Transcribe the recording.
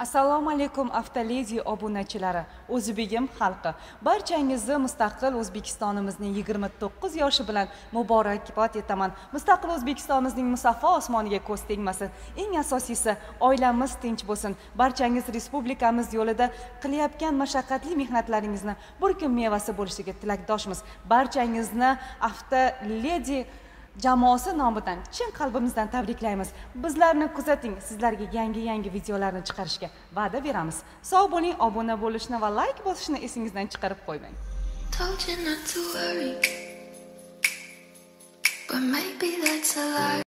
assalomu alaykum avtoledi obunachilari o'zbegim xalqi. Barchangizni mustaqil o'zbekistonimizning 29 yoshi bilan muborakbod etaman. Mustaqil o'zbekistonimizning musaffo osmoniga ko'z tegmasin. Eng asosiysi oilamiz tinch bo'lsin. Barchangiz respublikamiz yo'lida qilayotgan mashaqqatli mehnatlaringizni bir kun mevasi bo'lishiga tilakdoshmiz. Barchangizni avtoledi jamoasi nomidan chin qalbimizdan tabriklaymiz bizlarni kuzating sizlarga yangi yangi videolarni chiqarishga va'da beramiz sog' bo'ling obuna bo'lishni va layk bosishni esingizdan chiqarib qo'ymang Told you not to worry. But maybe that's a lie.